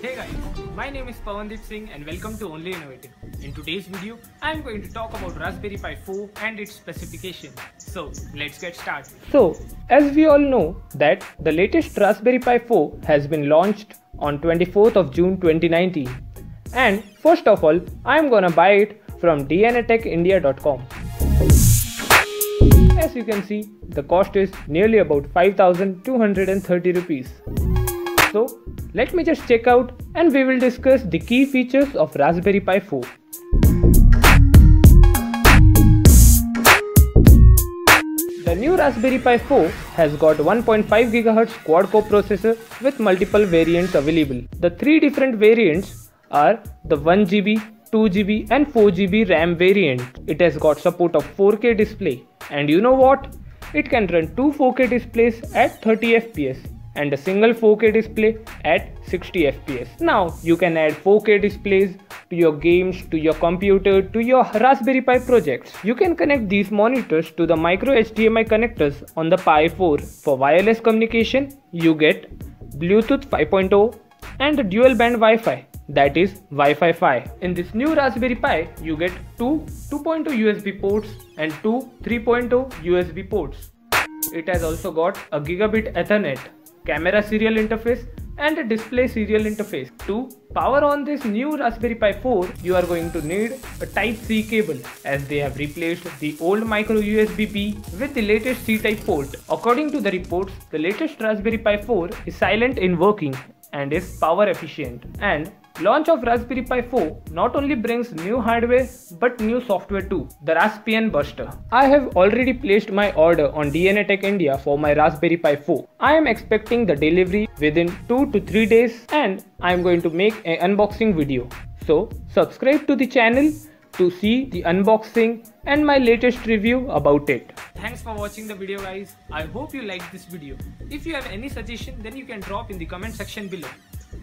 Hey guys, my name is Pawandeep Singh and welcome to Only Innovative. In today's video, I am going to talk about Raspberry Pi 4 and its specification. So, let's get started. So, as we all know that the latest Raspberry Pi 4 has been launched on 24th of June 2019. And first of all, I am gonna buy it from dnatechindia.com. As you can see, the cost is nearly about 5230 rupees. So, let me just check out and we will discuss the key features of Raspberry Pi 4. The new Raspberry Pi 4 has got 1.5 GHz quad-core processor with multiple variants available. The three different variants are the 1GB, 2GB and 4GB RAM variant. It has got support of 4K display and you know what? It can run two 4K displays at 30 FPS and a single 4K display at 60 FPS. Now you can add 4K displays to your games, to your computer, to your Raspberry Pi projects. You can connect these monitors to the micro HDMI connectors on the Pi 4. For wireless communication, you get Bluetooth 5.0 and dual band Wi-Fi that is Wi-Fi 5. In this new Raspberry Pi, you get two 2.0 USB ports and two 3.0 USB ports. It has also got a gigabit Ethernet, camera serial interface and a display serial interface. To power on this new Raspberry Pi 4, you are going to need a Type-C cable as they have replaced the old micro USB-B with the latest C-type port. According to the reports, the latest Raspberry Pi 4 is silent in working and is power efficient and Launch of Raspberry Pi 4 not only brings new hardware but new software too, the Raspbian Buster. I have already placed my order on DNA Tech India for my Raspberry Pi 4. I am expecting the delivery within 2 to 3 days and I am going to make an unboxing video. So subscribe to the channel to see the unboxing and my latest review about it. Thanks for watching the video guys. I hope you liked this video. If you have any suggestion then you can drop in the comment section below.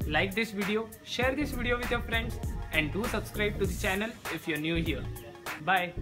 Like this video, share this video with your friends and do subscribe to the channel if you're new here. Bye.